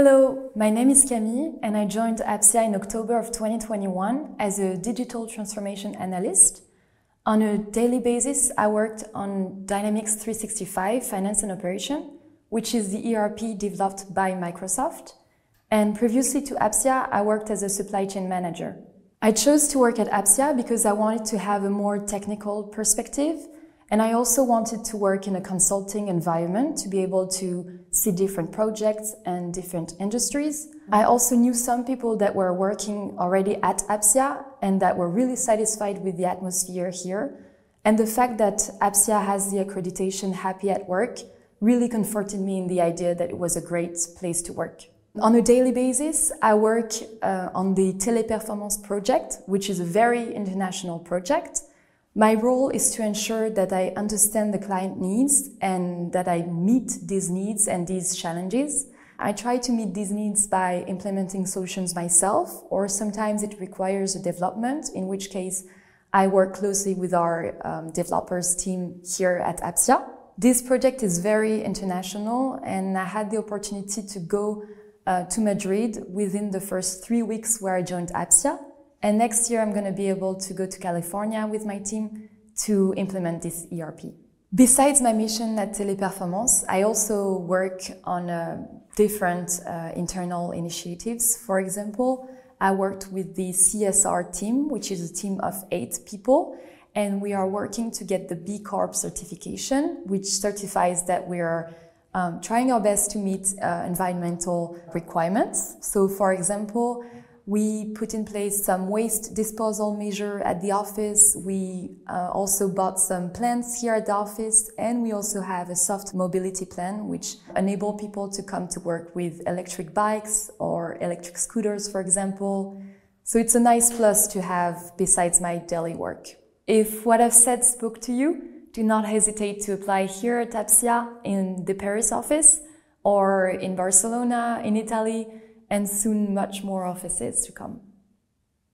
Hello, my name is Camille and I joined APSIA in October of 2021 as a digital transformation analyst. On a daily basis, I worked on Dynamics 365 Finance and Operation, which is the ERP developed by Microsoft. And previously to APSIA, I worked as a supply chain manager. I chose to work at APSIA because I wanted to have a more technical perspective and I also wanted to work in a consulting environment to be able to see different projects and different industries. I also knew some people that were working already at Apsia and that were really satisfied with the atmosphere here. And the fact that Apsia has the accreditation Happy at Work really comforted me in the idea that it was a great place to work. On a daily basis, I work uh, on the Teleperformance project, which is a very international project. My role is to ensure that I understand the client needs and that I meet these needs and these challenges. I try to meet these needs by implementing solutions myself, or sometimes it requires a development, in which case I work closely with our um, developers team here at Apsia. This project is very international and I had the opportunity to go uh, to Madrid within the first three weeks where I joined Apsia. And next year, I'm going to be able to go to California with my team to implement this ERP. Besides my mission at Teleperformance, I also work on uh, different uh, internal initiatives. For example, I worked with the CSR team, which is a team of eight people, and we are working to get the B Corp certification, which certifies that we are um, trying our best to meet uh, environmental requirements. So, for example, we put in place some waste disposal measure at the office. We uh, also bought some plants here at the office and we also have a soft mobility plan which enable people to come to work with electric bikes or electric scooters, for example. So it's a nice plus to have besides my daily work. If what I've said spoke to you, do not hesitate to apply here at Apsia in the Paris office or in Barcelona, in Italy, and soon much more offices to come.